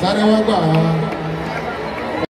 sáré wá gbà wá.